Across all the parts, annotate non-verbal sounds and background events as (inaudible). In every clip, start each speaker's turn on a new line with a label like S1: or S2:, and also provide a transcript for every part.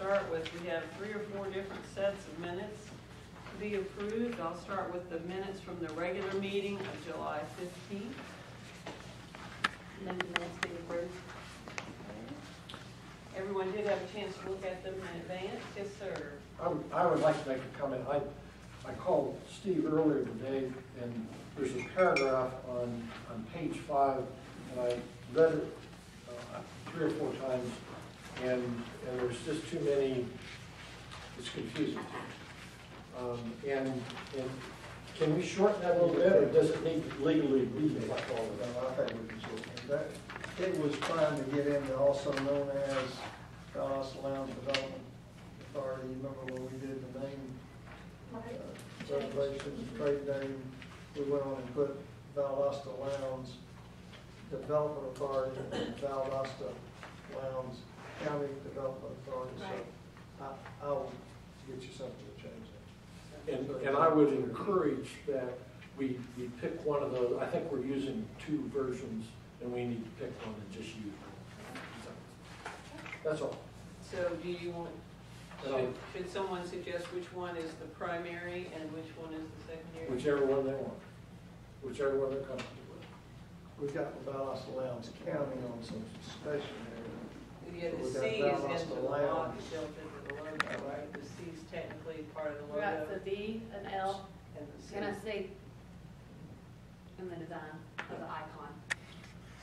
S1: start with, we have three or four different sets of minutes to be approved. I'll start with the minutes from the regular meeting of July fifteenth.
S2: Move the minutes be approved.
S1: Everyone did have a chance to look at them in advance, yes, sir.
S3: I would, I would like to make a comment. I, I called Steve earlier today, and there's a paragraph on, on page five, and I read it uh, three or four times, and, and there's just too many, it's confusing. Um, And, and can we shorten that a little bit, or does it need to legally be like all of that?
S4: I think we can sort of, that, it was trying to get into also known as Valdosta Lowndes Development Authority, you remember when we did the name uh, regulations, trade name, we went on and put Valdosta Lowndes Development Authority, and Valdosta Lowndes County Development Authority,
S2: Right.
S4: so I, I will get you something to change that.
S3: And, and I would encourage that we, we pick one of those, I think we're using two versions, and we need to pick one and just use one. That's all.
S1: So do you want, should, should someone suggest which one is the primary and which one is the secondary?
S3: Whichever one they want, whichever one they're comfortable with.
S4: We've got the Valdosta Lowndes County on some stationery.
S1: Yeah, the
S4: We got
S1: C is
S4: Valdosta
S1: into the logo,
S4: Lowndes.
S1: built into the logo, right? The C is technically part of the
S2: We got
S1: logo.
S2: the V, an L,
S1: And the C.
S2: and a C in the design of the icon.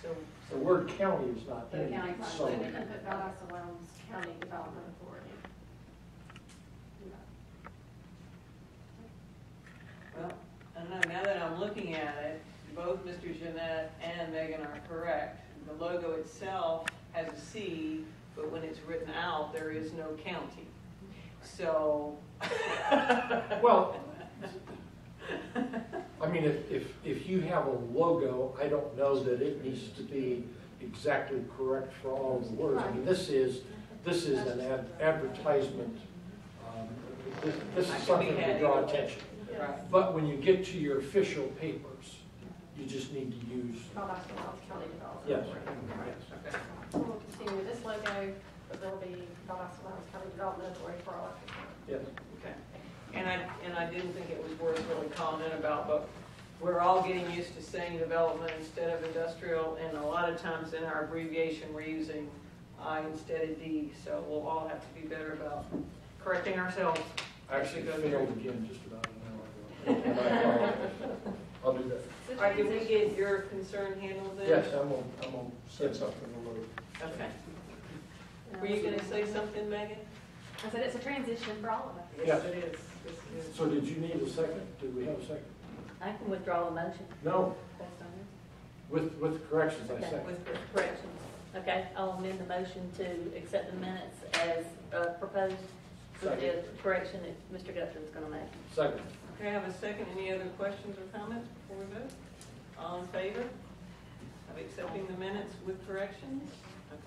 S1: So,
S3: The word county is not
S2: The
S3: in
S2: county
S3: it,
S2: fund,
S3: so.
S2: we didn't put Valdosta Lowndes County Development Authority.
S1: well, I don't know, now that I'm looking at it, both Mr. Jennett and Meghan are correct. The logo itself C, but when it's written out, there is no county. So. (laughs)
S3: Well, I mean, if, if, if you have a logo, I don't know that it needs to be exactly correct for all the words. I mean, this is, this is an ad- advertisement. um, This this is something to draw attention. But when you get to your official papers, you just need to use, oh,
S2: Valdosta Lowndes County Development
S3: Yes.
S2: Authority.
S3: yes.
S1: Okay.
S2: We'll continue with this logo, but there'll be Valdosta Lowndes County Development Authority for all.
S3: Yes.
S1: Okay. And I, and I didn't think it was worth really commenting about, but we're all getting used to saying development instead of industrial, and a lot of times in our abbreviation, we're using I instead of D, so we'll all have to be better about correcting ourselves.
S3: I actually failed again just about an hour ago. I'll do that.
S1: All right, did we get your concern handled then?
S4: Yes, I'm gonna, I'm gonna set something a little.
S1: Okay. Were you gonna say something, Meghan?
S2: I said it's a transition for all of us.
S3: Yes.
S1: it is. Yes, it is.
S3: So did you need a second? Did we have a second?
S2: I can withdraw a motion
S3: No,
S2: based on this.
S3: with, with corrections, I
S2: Okay.
S3: second.
S1: With corrections.
S2: Okay, I'll amend the motion to accept the minutes as uh, proposed with the
S3: Second.
S2: correction that Mr. Gupton is gonna make.
S3: Second.
S1: Okay, I have a second. Any other questions or comments before we vote? Favor of accepting the minutes with corrections?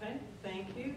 S1: Okay, thank you.